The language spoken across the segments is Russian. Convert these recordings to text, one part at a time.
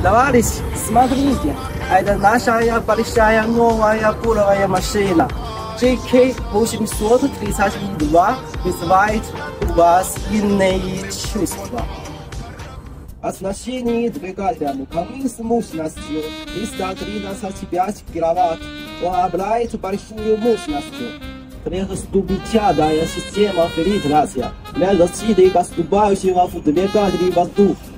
Товарищ, смотрите, это наша большая новая буровая машина. JK832 вызывает у вас иные чувства. Оснащение двигателем камин с мощностью 313 киловатт обладает большой мощностью. Трехступенчатая система фильтрации для защиты поступающего в двигатель воздуха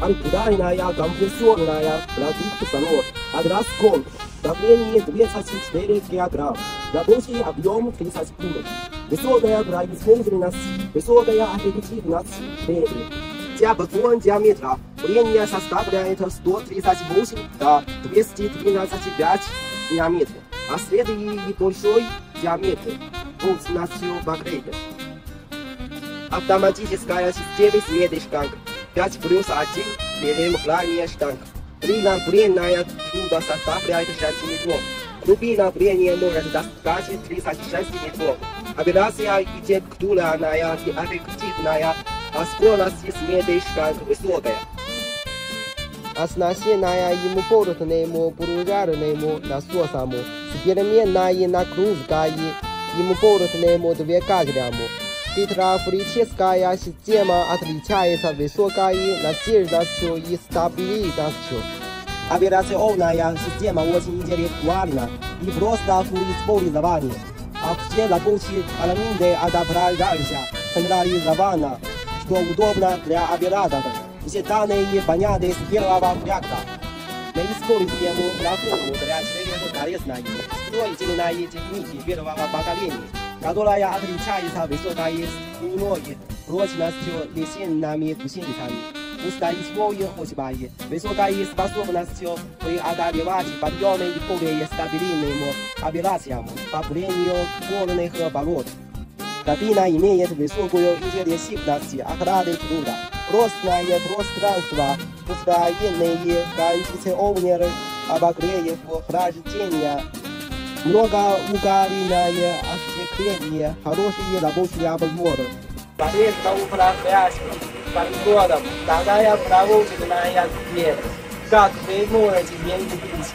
ангина я, компрессионная, продукты солод, агроскон, давление 224 килограмм, рабочий объем 30 пунктов, высокая производственность, высокая эффективность тренинга. Диапазон диаметра прения составляет 138 до 213,5 диаметра, а средний и большой диаметр полностью покрыты. Автоматическая система следующих 5 плюс 1 мм ранее штанг. Длина бренная труда составляет 6 метров. Глубина брения может достигать 36 метров. Операция идет ктулярная и эффективная, а скорость сметы штанг высокая. Оснащенная ему поротному, буружарному насосом, с переменной нагрузкой, ему поротному двигателям. Гидравлическая система отличается высокой надежностью и стабильностью. Операционная система очень интеллектуальна и просто в использовании. А все рабочие элементы отображаются централизованно, что удобно для оператора. Все данные понятны с первого порядка. Мы используем платформу для человека полезной, строительной техники первого поколения которая отличается высокой скоростью, прочностью и сильными гусеницами, устойчивой ходьбой, высокой способностью преодолевать подъемы и более стабильным операциям по плению горных болот. Кабина имеет высокую интенсивность охраны труда, простое пространство, устроенные кондиционеры, обогреев охлаждения, многоугольное осветление, хорошие рабочие обзоры. Порезка управляющим контролем, такая продолжительная дверь. Как вы можете не любить